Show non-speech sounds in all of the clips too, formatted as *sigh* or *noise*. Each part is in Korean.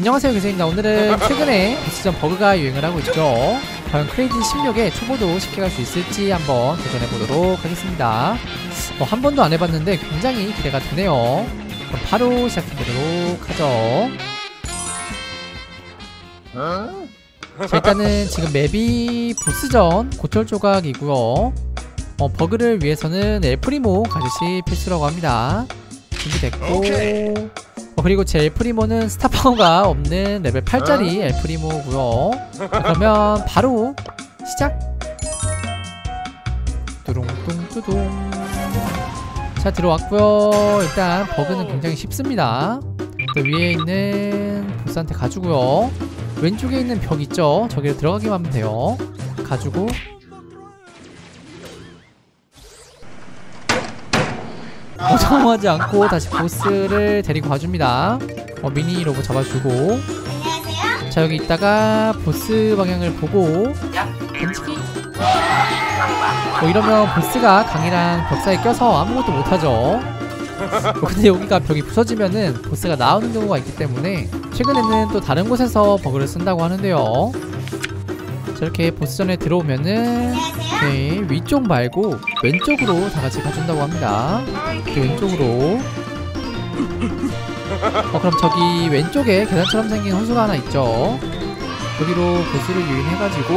안녕하세요 교수입니다. 오늘은 *laughs* 최근에 보스전 버그가 유행을 하고 있죠. 과연 크레이지 16에 초보도 쉽게 갈 수 있을지 한번 도전해보도록 하겠습니다. 어, 한 번도 안 해봤는데 굉장히 기대가 되네요. 그럼 바로 시작해보도록 하죠. 자 일단은 지금 맵이 보스전 고철 조각이고요. 어, 버그를 위해서는 엘프리모 가듯이 필수라고 합니다. 준비됐고 어, 그리고 제 엘프리모는 스타파워가 없는 레벨 8짜리 엘프리모고요. 그러면 바로 시작. 뚜룽뚱뚜둥. 자 들어왔고요. 일단 버그는 굉장히 쉽습니다. 그 위에 있는 보스한테 가지고요. 왼쪽에 있는 벽 있죠? 저기로 들어가기만 하면 돼요. 가지고 고정하지 않고 다시 보스를 데리고 가줍니다. 어, 미니 로봇 잡아주고. 자 여기 있다가 보스 방향을 보고. 던지기 어, 이러면 보스가 강이랑 벽 사이에 껴서 아무것도 못하죠. 어, 근데 여기가 벽이 부서지면은 보스가 나오는 경우가 있기 때문에 최근에는 또 다른 곳에서 버그를 쓴다고 하는데요 저렇게 보스전에 들어오면은 네, 위쪽 말고 왼쪽으로 다 같이 가준다고 합니다. 이렇게 왼쪽으로. 어 그럼 저기 왼쪽에 계단처럼 생긴 호수가 하나 있죠? 여기로 보스를 유인해가지고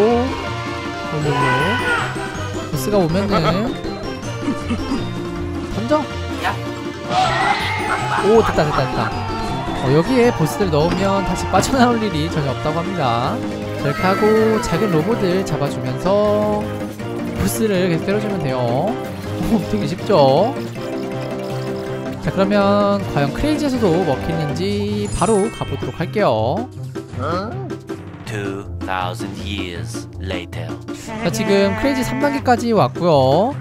올려고 보스가 오면은 던져. 오 됐다 됐다 됐다. 어, 여기에 보스들 넣으면 다시 빠져나올 일이 전혀 없다고 합니다 저렇게 하고 작은 로봇을 잡아주면서 보스를 계속 때려주면 돼요 오, 되게 쉽죠? 자 그러면 과연 크레이지에서도 먹히는지 바로 가보도록 할게요 2000 years later. 자 지금 크레이지 3단계까지 왔고요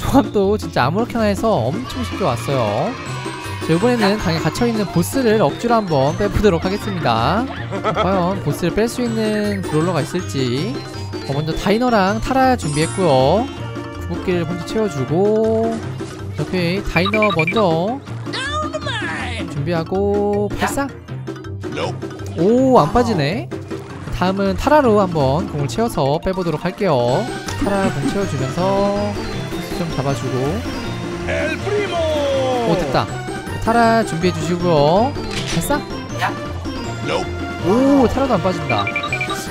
조합도 진짜 아무렇게나 해서 엄청 쉽게 왔어요 자 이번에는 강에 갇혀있는 보스를 억지로 한번 빼보도록 하겠습니다. 과연 보스를 뺄 수 있는 브롤러가 있을지. 어, 먼저 다이너랑 타라 준비했고요. 구급기를 먼저 채워주고 오케이 다이너 먼저 준비하고 발사. 오 안 빠지네. 다음은 타라로 한번 공을 채워서 빼보도록 할게요. 타라 공 채워주면서 보스 좀 잡아주고. 오 됐다 타라 준비해 주시고요 발사 오 타라도 안 빠진다.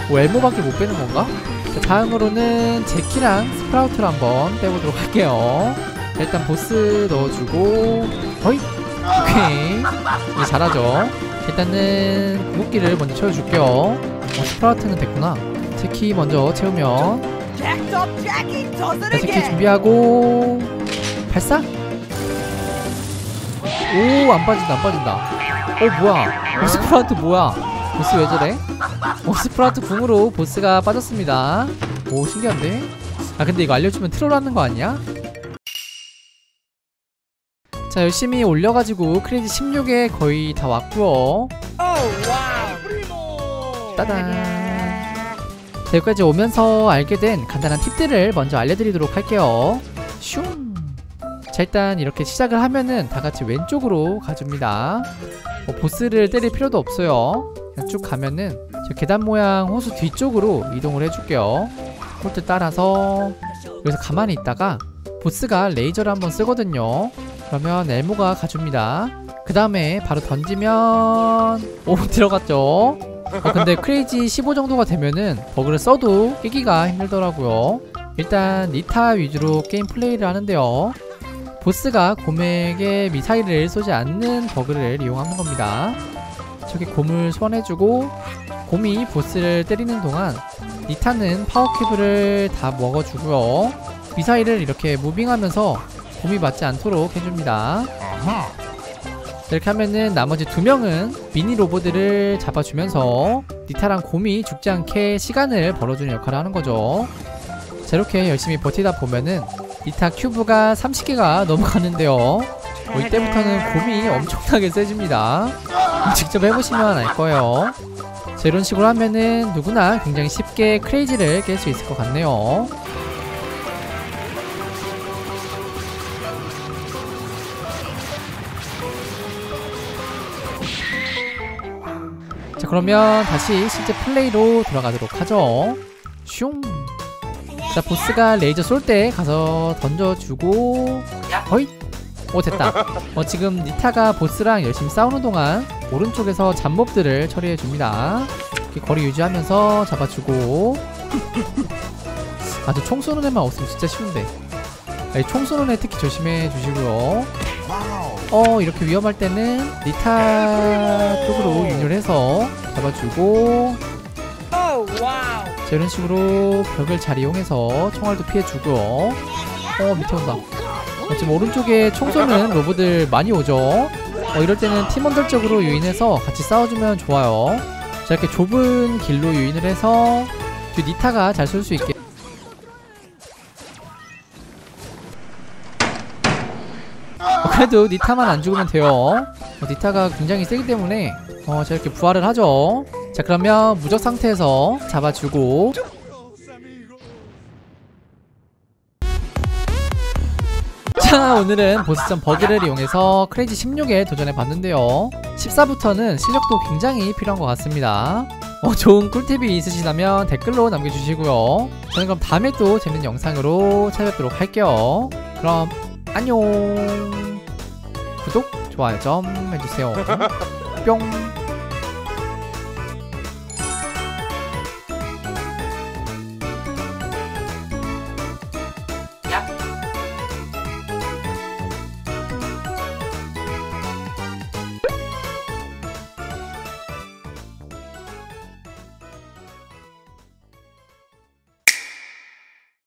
오 엘모밖에 못 빼는 건가? 자, 다음으로는 재키랑 스프라우트를 한번 빼보도록 할게요. 자, 일단 보스 넣어주고. 허이 오케이. 이제 잘하죠. 일단은 궁극기를 먼저 채워줄게요. 어, 스프라우트는 됐구나. 재키 먼저 채우면. 자, 재키. 준비하고. 발사 오 안 빠진다 안 빠진다. 어 뭐야? 어, 스프라우트 뭐야? 보스 왜 저래? 어 스프라우트 궁으로 보스가 빠졌습니다. 오 신기한데? 아 근데 이거 알려주면 트롤하는 거 아니야? 자 열심히 올려가지고 크레이지 16에 거의 다 왔고요. 따단. 자, 여기까지 오면서 알게 된 간단한 팁들을 먼저 알려드리도록 할게요. 슝 자, 일단 이렇게 시작을 하면은 다 같이 왼쪽으로 가줍니다. 뭐 보스를 때릴 필요도 없어요. 그냥 쭉 가면은 저 계단 모양 호수 뒤쪽으로 이동을 해줄게요. 폴트 따라서 여기서 가만히 있다가 보스가 레이저를 한번 쓰거든요. 그러면 엘모가 가줍니다. 그 다음에 바로 던지면 오 *laughs* 들어갔죠? 어, 근데 크레이지 15 정도가 되면은 버그를 써도 깨기가 힘들더라고요. 일단 니타 위주로 게임 플레이를 하는데요 보스가 곰에게 미사일을 쏘지 않는 버그를 이용하는 겁니다. 저기 곰을 소환해주고 곰이 보스를 때리는 동안 니타는 파워큐브를 다 먹어주고요. 미사일을 이렇게 moving하면서 곰이 맞지 않도록 해줍니다. 이렇게 하면은 나머지 두 명은 미니 로봇들을 잡아주면서 니타랑 곰이 죽지 않게 시간을 벌어주는 역할을 하는 거죠. 자 이렇게 열심히 버티다 보면은 니타 큐브가 30개가 넘어가는데요. 어, 이때부터는 곰이 엄청나게 세집니다. 직접 해보시면 알 거예요. 자 이런 식으로 하면은 누구나 굉장히 쉽게 크레이지를 깰 수 있을 것 같네요. 자 그러면 다시 실제 플레이로 돌아가도록 하죠. 슝. 자 보스가 레이저 쏠 때 가서 던져주고. 허이. 오 됐다. *laughs* 어 지금 니타가 보스랑 열심히 싸우는 동안 오른쪽에서 잡몹들을 처리해 줍니다. 이렇게 거리 유지하면서 잡아주고. *laughs* 아저 총 쏘는 애만 없으면 진짜 쉬운데. 아니, 총 쏘는 애 특히 조심해 주시고요. 어 이렇게 위험할 때는 니타 쪽으로 윤율해서 잡아주고. Oh, wow. 자 이런 식으로 벽을 잘 이용해서 총알도 피해주고요. 어 밑에 온다. 어, 지금 오른쪽에 총 쏘는 로봇들 많이 오죠? 어 이럴 때는 팀원들 쪽으로 유인해서 같이 싸워주면 좋아요. 자 이렇게 좁은 길로 유인을 해서 그 니타가 잘 쏠 수 있게. 어, 그래도 니타만 안 죽으면 돼요. 어, 니타가 굉장히 세기 때문에 어, 자 이렇게 부활을 하죠 자 그러면 무적 상태에서 잡아주고. 자 오늘은 보스전 버그를 이용해서 크레이지 16에 도전해 봤는데요. 14부터는 실력도 굉장히 필요한 것 같습니다. 어, 좋은 꿀팁이 있으시다면 댓글로 남겨주시고요. 저는 그럼 다음에 또 재밌는 영상으로 찾아뵙도록 할게요. 그럼 안녕. 구독, 좋아요 좀 해주세요. 뿅